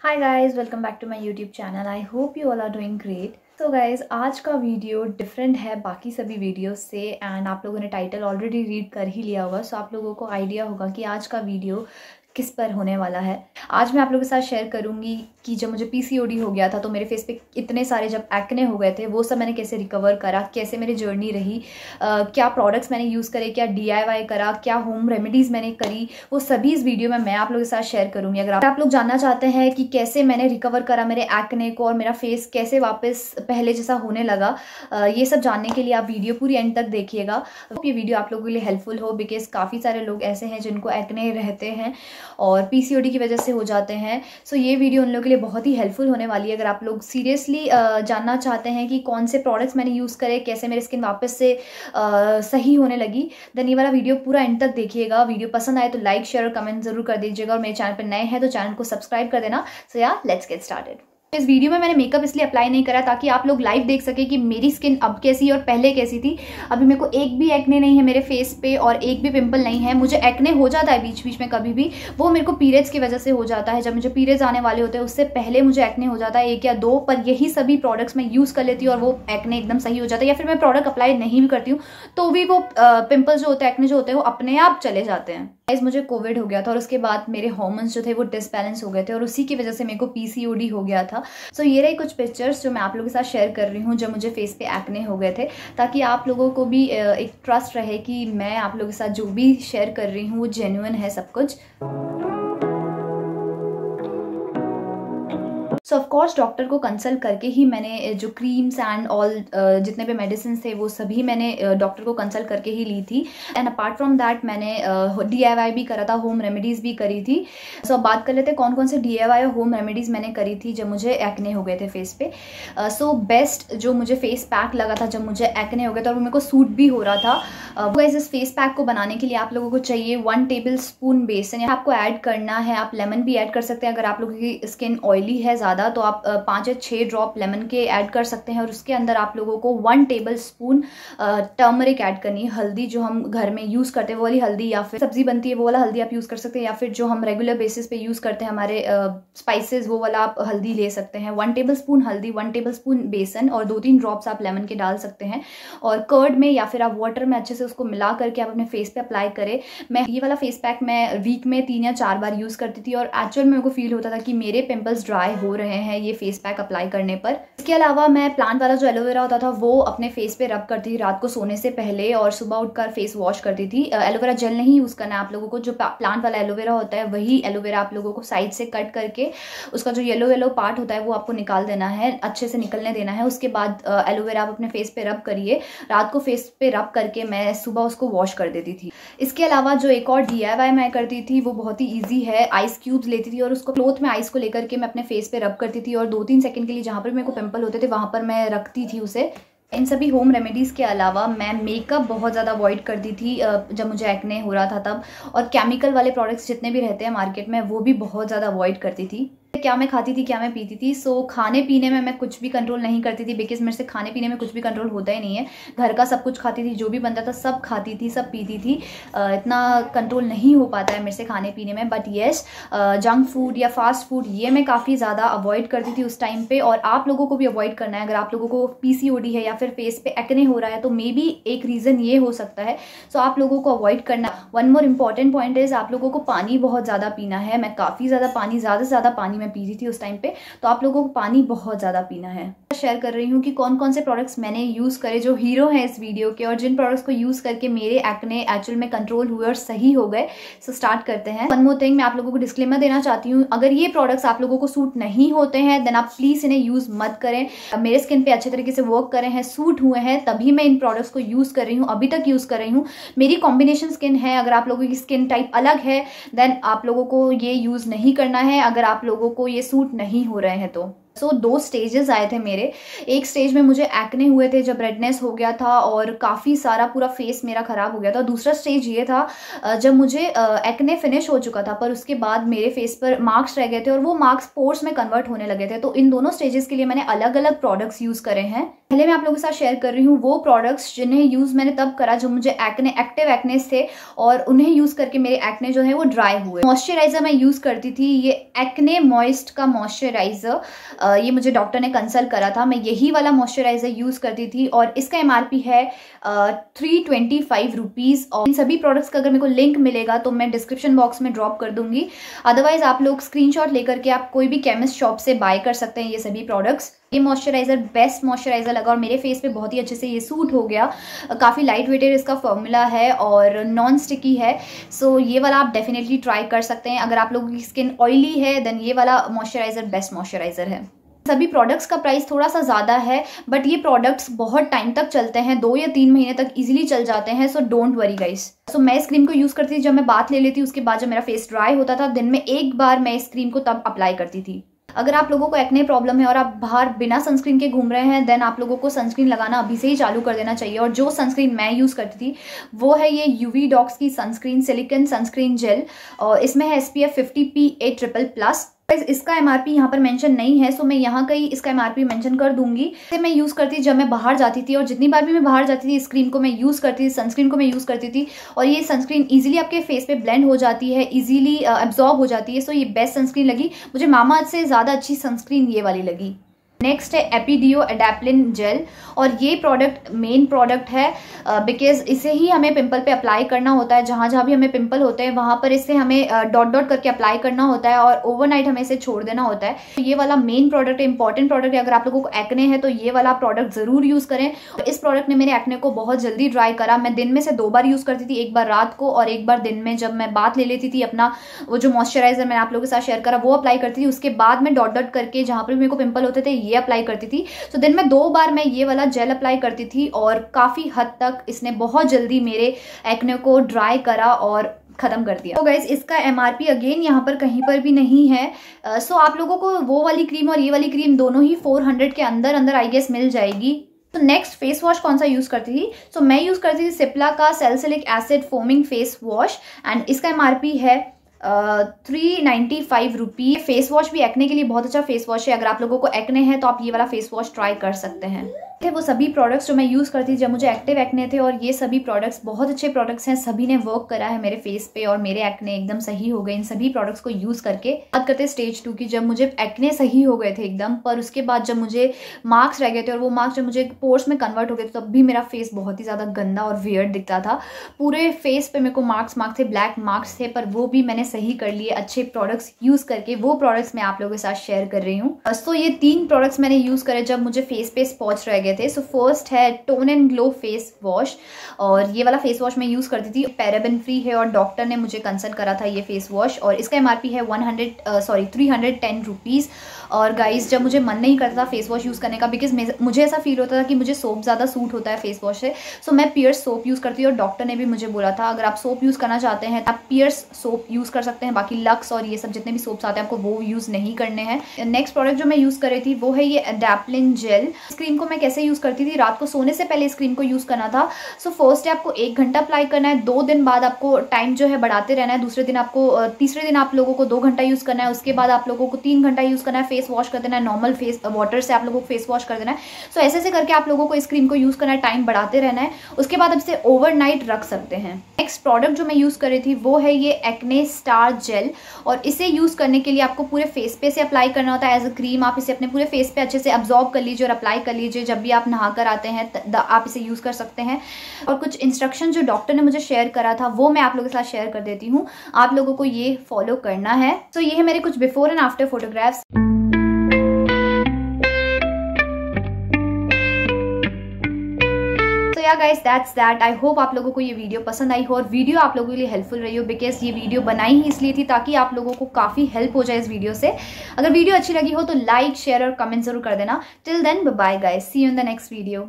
Hi guys welcome back to my YouTube channel I hope you all are doing great so guys आज का video different है बाकी सभी video से and आप लोगों ने टाइटल ऑलरेडी रीड कर ही लिया होगा सो so आप लोगों को आइडिया होगा कि आज का वीडियो किस पर होने वाला है। आज मैं आप लोगों के साथ शेयर करूँगी कि जब मुझे पीसीओडी हो गया था तो मेरे फेस पे इतने सारे जब एक्ने हो गए थे वो सब मैंने कैसे रिकवर करा कैसे मेरी जर्नी रही आ, क्या प्रोडक्ट्स मैंने यूज़ करे क्या डीआईवाई करा क्या होम रेमेडीज़ मैंने करी वो सभी इस वीडियो में मैं आप लोगों के साथ शेयर करूँगी। अगर आप लोग जानना चाहते हैं कि कैसे मैंने रिकवर करा मेरे एक्ने को और मेरा फेस कैसे वापस पहले जैसा होने लगा ये सब जानने के लिए आप वीडियो पूरी एंड तक देखिएगा। ये वीडियो आप लोगों के लिए हेल्पफुल हो बिकॉज़ काफ़ी सारे लोग ऐसे हैं जिनको एक्ने रहते हैं। और पीसीओडी की वजह से हो जाते हैं। सो ये वीडियो उन लोगों के लिए बहुत ही हेल्पफुल होने वाली है। अगर आप लोग सीरियसली जानना चाहते हैं कि कौन से प्रोडक्ट्स मैंने यूज़ करे, कैसे मेरी स्किन वापस से सही होने लगी देन ये वाला वीडियो पूरा एंड तक देखिएगा। वीडियो पसंद आए तो लाइक शेयर और कमेंट ज़रूर कर दीजिएगा। और मेरे चैनल पर नए हैं तो चैनल को सब्सक्राइब कर देना। So yeah let's get started इस वीडियो में मैंने मेकअप इसलिए अप्लाई नहीं करा ताकि आप लोग लाइव देख सके कि मेरी स्किन अब कैसी और पहले कैसी थी। अभी मेरे को एक भी एक्ने नहीं है मेरे फेस पे और एक भी पिंपल नहीं है। मुझे एक्ने हो जाता है बीच बीच में कभी भी। वो मेरे को पीरियड्स की वजह से हो जाता है। जब मुझे पीरियड्स आने वाले होते हैं, उससे पहले मुझे एक्ने हो जाता है, एक या दो। पर यही सभी प्रोडक्ट्स मैं यूज़ कर लेती हूँ और वो एक्ने एकदम सही हो जाता है। या फिर मैं प्रोडक्ट अप्लाई नहीं भी करती हूँ तो भी वो पिम्पल्स जो होते हैं एक्ने जो होते हैं, वो अपने आप चले जाते हैं। मुझे कोविड हो गया था और उसके बाद मेरे हॉर्मोन्स जो थे, वो डिसबैलेंस हो गए थे और उसी की वजह से मेरे को पीसीओडी हो गया था। सो ये रही कुछ पिक्चर्स जो मैं आप लोगों के साथ शेयर कर रही हूँ, जब मुझे फेस पे एक्ने हो गए थे, ताकि आप लोगों को भी एक ट्रस्ट रहे कि मैं आप लोगों के साथ जो भी शेयर कर रही हूँ, वो जेन्यून है सब कुछ। सो ऑफकोर्स डॉक्टर को कंसल्ट करके ही मैंने जो क्रीम्स एंड ऑल जितने भी मेडिसिन थे वो सभी मैंने डॉक्टर को कंसल्ट करके ही ली थी। एंड अपार्ट फ्रॉम दैट मैंने डी भी करा था होम रेमेडीज़ भी करी थी। सो so, बात कर लेते कौन कौन से डी और होम रेमेडीज़ मैंने करी थी जब मुझे एक्ने हो गए थे फेस पे। सो uh, बेस्ट so, जो मुझे फेस पैक लगा था जब मुझे एक्ने हो गए थे और वो मेरे को सूट भी हो रहा था वो uh, इस फेस पैक को बनाने के लिए आप लोगों को चाहिए वन टेबल स्पून बेसन आपको ऐड करना है आप लेमन भी ऐड कर सकते हैं अगर आप लोगों की स्किन ऑयली है ज़्यादा ज़्यादा तो आप पाँच या छः ड्रॉप लेमन के ऐड कर सकते हैं और उसके अंदर आप लोगों को one tablespoon turmeric add करनी है। हल्दी जो हम घर में यूज़ करते हैं, वो वाली हल्दी या फिर सब्ज़ी बनती है, वो वाला हल्दी आप यूज़ कर सकते हैं, या फिर जो हम रेगुलर बेसिस पे यूज़ करते हैं हमारे स्पाइसेस, वो वाला आप हल्दी ले सकते हैं। वन टेबल स्पून हल्दी, वन टेबल स्पून बेसन और दो तीन ड्रॉप्स आप लेमन के डाल सकते हैं। और कर्ड में या फिर आप वाटर में अच्छे से उसको मिला करके आप अपने फेस पे अप्लाई करें। मैं ये वाला फेस पैक मैं वीक में तीन या चार बार यूज़ करती थी और एक्चुअल में मेरे को फील होता था कि मेरे पिंपल्स ड्राई हो रहे हैं ये फेस पैक अप्लाई करने पर। इसके अलावा मैं प्लांट वाला जो एलोवेरा होता था, वो अपने फेस पे रब करती थी रात को सोने से पहले और सुबह उठकर फेस वॉश करती थी। एलोवेरा जेल नहीं यूज़ करना आप लोगों को, जो प्लांट वाला एलोवेरा होता है, वही एलोवेरा आप लोगों को साइड से कट करके उसका जो येलो येलो पार्ट होता है, वो आपको निकाल देना है, अच्छे से निकलने देना है। उसके बाद एलोवेरा आप अपने फेस पे रब करिए। रात को फेस पे रब करके मैं सुबह उसको वॉश कर देती थी। इसके अलावा जो एक और डीआईवाई मैं करती थी, वो बहुत ही ईजी है। आइस क्यूब्स लेती थी और उसको क्लोथ में आइस को लेकर के मैं अपने फेस पे रब करती थी और दो तीन सेकंड के लिए जहाँ पर मेरे को पिंपल होते थे, वहाँ पर मैं रखती थी उसे। इन सभी होम रेमेडीज़ के अलावा मैं मेकअप बहुत ज़्यादा अवॉइड करती थी जब मुझे एक्ने हो रहा था तब। और केमिकल वाले प्रोडक्ट्स जितने भी रहते हैं मार्केट में, वो भी बहुत ज़्यादा अवॉइड करती थी। क्या मैं खाती थी क्या मैं पीती थी। सो so, खाने पीने में मैं कुछ भी कंट्रोल नहीं करती थी बिकॉज़ मेरे से खाने पीने में कुछ भी कंट्रोल होता ही नहीं है। घर का सब कुछ खाती थी जो भी बनता था सब खाती थी सब पीती थी। uh, इतना कंट्रोल नहीं हो पाता है मेरे से खाने पीने में। बट येस जंक फ़ूड या फास्ट फ़ूड ये मैं काफ़ी ज़्यादा अवॉइड करती थी उस टाइम पर और आप लोगों को भी अवॉइड करना है। अगर आप लोगों को पी है या फिर फेस पे एक्ने हो रहा है तो मे बी एक रीज़न ये हो सकता है। सो आप लोगों को अवॉइड करना one more important point is आप लोगों को पानी बहुत ज़्यादा पीना है। मैं काफ़ी ज़्यादा पानी ज़्यादा से ज़्यादा पानी में पीती थी उस टाइम पे तो आप लोगों को पानी बहुत ज़्यादा पीना है। शेयर कर रही हूँ कि कौन कौन से प्रोडक्ट्स मैंने यूज़ करे जो हीरो हैं इस वीडियो के और जिन प्रोडक्ट्स को यूज़ करके मेरे एक्ने एक्चुअल में कंट्रोल हुए और सही हो गए। सो स्टार्ट करते हैं। वन मोर थिंग मैं आप लोगों को डिस्क्लेमर देना चाहती हूँ। अगर ये प्रोडक्ट्स आप लोगों को सूट नहीं होते हैं देन आप प्लीज़ इन्हें यूज़ मत करें। मेरे स्किन पे अच्छे तरीके से वर्क करे हैं सूट हुए हैं, तभी मैं इन प्रोडक्ट्स को यूज़ कर रही हूँ, अभी तक यूज़ कर रही हूँ। मेरी कॉम्बिनेशन स्किन है, अगर आप लोगों की स्किन टाइप अलग है देन आप लोगों को ये यूज़ नहीं करना है। अगर आप लोगों को ये सूट नहीं हो रहे हैं तो। सो so, दो स्टेजेस आए थे मेरे। एक स्टेज में मुझे एक्ने हुए थे जब रेडनेस हो गया था और काफ़ी सारा पूरा फेस मेरा ख़राब हो गया था। दूसरा स्टेज ये था जब मुझे एक्ने फिनिश हो चुका था पर उसके बाद मेरे फेस पर मार्क्स रह गए थे और वो मार्क्स पोर्स में कन्वर्ट होने लगे थे। तो इन दोनों स्टेजेस के लिए मैंने अलग अलग प्रोडक्ट्स यूज़ करे हैं। पहले मैं आप लोगों के साथ शेयर कर रही हूँ वो प्रोडक्ट्स जिन्हें यूज़ मैंने तब करा जो मुझे एक्ने एक्टिव एक्नेस थे और उन्हें यूज़ करके मेरे एक्ने जो है वो ड्राई हुए। मॉइस्चराइजर मैं यूज़ करती थी, ये एक्ने मॉइस्ट का मॉइस्चराइजर ये मुझे डॉक्टर ने कंसल्ट करा था। मैं यही वाला मॉइस्चराइजर यूज़ करती थी और इसका एमआरपी है थ्री ट्वेंटी फाइव रुपीज़ और इन सभी प्रोडक्ट्स का अगर मेरे को लिंक मिलेगा तो मैं डिस्क्रिप्शन बॉक्स में ड्रॉप कर दूँगी। अदरवाइज़ आप लोग स्क्रीनशॉट लेकर के आप कोई भी केमिस्ट शॉप से बाय कर सकते हैं ये सभी प्रोडक्ट्स ये मॉइस्चराइजर बेस्ट मॉइस्चराइजर लगा और मेरे फेस पे बहुत ही अच्छे से ये सूट हो गया। काफ़ी लाइट वेटेड इसका फॉर्मूला है और नॉन स्टिकी है। सो so, ये वाला आप डेफिनेटली ट्राई कर सकते हैं। अगर आप लोगों की स्किन ऑयली है देन ये वाला मॉइस्चराइजर बेस्ट मॉइस्चराइजर है। सभी प्रोडक्ट्स का प्राइस थोड़ा सा ज़्यादा है बट ये प्रोडक्ट्स बहुत टाइम तक चलते हैं। दो या तीन महीने तक इजीली चल जाते हैं so don't worry guys so मैं इस क्रीम को यूज़ करती थी जब मैं बात ले लेती उसके बाद जब मेरा फेस ड्राई होता था दिन में एक बार मैं इस क्रीम को तब अप्लाई करती थी। अगर आप लोगों को एक्ने प्रॉब्लम है और आप बाहर बिना सनस्क्रीन के घूम रहे हैं देन आप लोगों को सनस्क्रीन लगाना अभी से ही चालू कर देना चाहिए। और जो सनस्क्रीन मैं यूज़ करती थी, वो है ये यूवी डॉक्स की सनस्क्रीन सिलिकन सनस्क्रीन जेल और इसमें है S P F fifty P A triple plus इसका एम आर यहाँ पर मेंशन नहीं है सो मैं यहाँ का ही इसका एम आर मेंशन कर दूँगी। इसे मैं यूज़ करती जब मैं बाहर जाती थी, और जितनी बार भी मैं बाहर जाती थी स्क्रीन को मैं यूज़ करती थी सनस्क्रीन को मैं यूज़ करती थी, और ये सनस्क्रीन ईजिली आपके फेस पे ब्लेंड हो जाती है ईजिली एब्जॉर्ब हो जाती है सो ये बेस्ट सनस्क्रीन लगी। मुझे मामा से ज़्यादा अच्छी सनस्क्रीन ये वाली लगी। नेक्स्ट है एपीडियो एडेप्लिन जेल और ये प्रोडक्ट मेन प्रोडक्ट है बिकॉज़ uh, इसे ही हमें पिंपल पे अप्लाई करना होता है। जहाँ जहाँ भी हमें पिंपल होते हैं वहाँ पर इसे हमें डॉट uh, डॉट करके अप्लाई करना होता है और ओवरनाइट हमें इसे छोड़ देना होता है। तो ये वाला मेन प्रोडक्ट है इंपॉर्टेंट प्रोडक्ट है। अगर आप लोगों को एक्ने है तो ये वाला प्रोडक्ट ज़रूर यूज़ करें। इस प्रोडक्ट ने मेरे एक्ने को बहुत जल्दी ड्राई करा। मैं दिन में से दो बार यूज़ करती थी एक बार रात को और एक बार दिन में। जब मैं बात ले लेती थी अपना वो जो मॉइस्चराइजर मैंने आप लोगों के साथ शेयर करा वो अप्लाई करती थी। उसके बाद मैं डॉट डॉट करके जहाँ पर मेरे को पिंपल होते थे ये अप्लाई करती थी। तो दिन में दो बार मैं ये वाला जेल अप्लाई करती थी और काफ़ी हद तक इसने बहुत जल्दी मेरे एक्ने को ड्राई करा और खत्म कर दिया। तो गाइज़ इसका एमआरपी अगेन यहाँ पर कहीं पर भी नहीं है। सो uh, आप लोगों को वो वाली क्रीम और ये वाली क्रीम दोनों ही 400 के अंदर अंदर आई गेस मिल जाएगी। तो नेक्स्ट फेस वॉश कौन सा यूज़ करती थी? सो so, मैं यूज़ करती थी सिप्ला का salicylic acid foaming face wash and इसका एमआरपी है three ninety five rupee. Face wash भी एक्ने के लिए बहुत अच्छा फेस वॉश है। अगर आप लोगों को एक्ने हैं तो आप ये वाला फेस वॉश ट्राई कर सकते हैं। थे वो सभी प्रोडक्ट्स जो मैं यूज़ करती थी, जब मुझे एक्टिव एक्ने थे और ये सभी प्रोडक्ट्स बहुत अच्छे प्रोडक्ट्स हैं, सभी ने वर्क करा है मेरे फेस पे और मेरे एक्ने एकदम सही हो गए, इन सभी प्रोडक्ट्स को यूज़ करके। बात करते स्टेज टू की, जब मुझे एक्ने सही हो गए थे एकदम, पर उसके बाद जब मुझे मार्क्स रह गए थे और वो मार्क्स जब मुझे पोर्स में कन्वर्ट हो गए थे, तब भी मेरा फेस बहुत ही ज़्यादा गंदा और वियर्ड दिखता था। पूरे फेस पे मेरे को मार्क्स मार्क्स थे ब्लैक मार्क्स थे, पर वो भी मैंने सही कर लिए, अच्छे प्रोडक्ट्स यूज़ करके, वो प्रोडक्ट्स मैं आप लोगों के साथ शेयर कर रही हूँ। तो ये तीन प्रोडक्ट्स मैंने यूज़ करे जब मुझे फेस पे स्पॉच रह गए थे। सो फ़र्स्ट है tone and glow face wash और ये वाला फेस वॉश मैं यूज़ करती थी। पैराबिन फ्री है और डॉक्टर ने मुझे कंसल्ट करा था ये फेस वॉश और इसका एमआरपी है वन सॉरी थ्री हंड्रेड और गाइस जब मुझे मन नहीं करता था फेस वॉश यूज़ करने का बिकॉज़ मुझे ऐसा फील होता था कि मुझे सोप ज़्यादा सूट होता है फेस वॉश से। सो मैं पियर्स सोप यूज़ करती हूँ और डॉक्टर ने भी मुझे बोला था, अगर आप सोप यूज़ करना चाहते हैं तो आप पियर्स सोप यूज़ कर सकते हैं। बाकी लक्स और ये सब जितने भी सोप्स आते हैं, आपको वो यूज़ नहीं करने हैं। नेक्स्ट प्रोडक्ट जो मैं यूज़ कर रही थी, वो है ये अडेपलिन जेल क्रीम को मैं कैसे यूज़ करती थी। रात को सोने से पहले इस क्रीम को यूज़ करना था। सो फ़र्स्ट डे आपको एक घंटा अप्लाई करना है। दो दिन बाद आपको टाइम जो है बढ़ाते रहना है। दूसरे दिन आपको तीसरे दिन आप लोगों को दो घंटा यूज़ करना है। उसके बाद आप लोगों को तीन घंटा यूज़ करना है। फेस वॉश कर देना है। नॉर्मल फेस वाटर से आप लोगों को फेस वॉश कर देना है। सो ऐसे ऐसे करके आप लोगों को इस क्रीम को यूज़ करना है। टाइम बढ़ाते रहना है। उसके बाद आप इसे ओवरनाइट रख सकते हैं। नेक्स्ट प्रोडक्ट जो मैं यूज़ कर रही थी, वो है ये एक्ने स्टार जेल और इसे यूज़ करने के लिए आपको पूरे फेस पे से अप्लाई करना होता है। एज अ क्रीम आप इसे अपने पूरे फेस पे अच्छे से अब्जॉर्ब कर लीजिए और अप्लाई कर लीजिए। जब भी आप नहा कर आते हैं आप इसे यूज़ कर सकते हैं। और कुछ इंस्ट्रक्शन जो डॉक्टर ने मुझे शेयर करा था वो मैं आप लोगों के साथ शेयर कर देती हूँ। आप लोगों को ये फॉलो करना है। तो so, ये है मेरे कुछ before and after photographs yeah guys that's that I hope आप लोगों को ये वीडियो पसंद आई हो और वीडियो आप लोगों के लिए हेल्पफुल रही हो बिकॉज़ ये वीडियो बनाई ही इसलिए थी ताकि आप लोगों को काफ़ी हेल्प हो जाए इस वीडियो से। अगर वीडियो अच्छी लगी हो तो लाइक शेयर और कमेंट ज़रूर कर देना। Till then bye guys see you in the next video